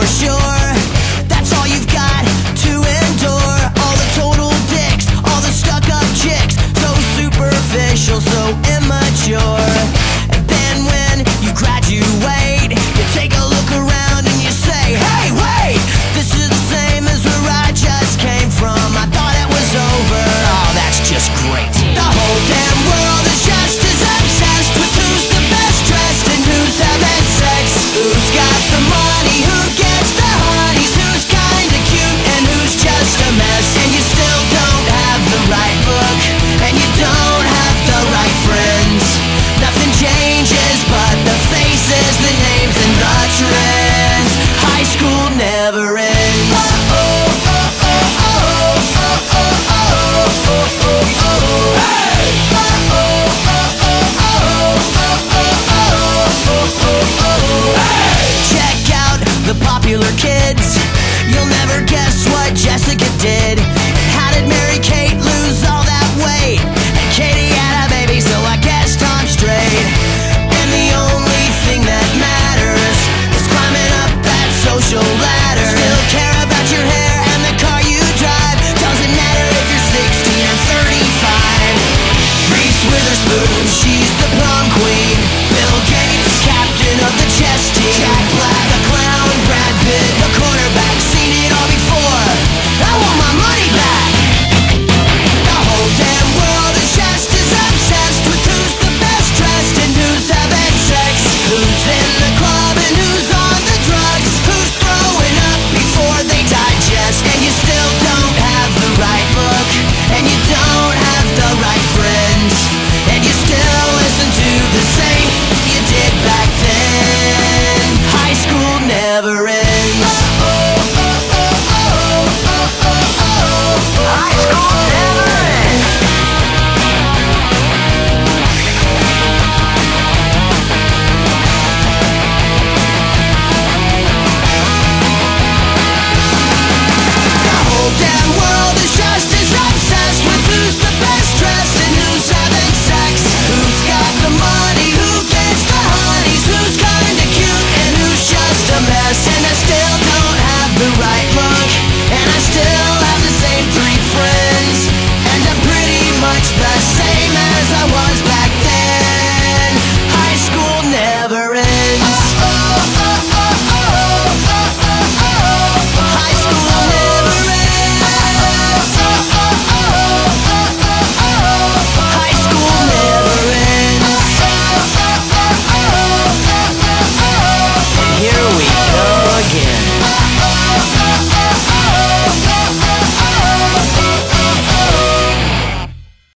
for sure. popular kids. You'll never guess what Jessica did.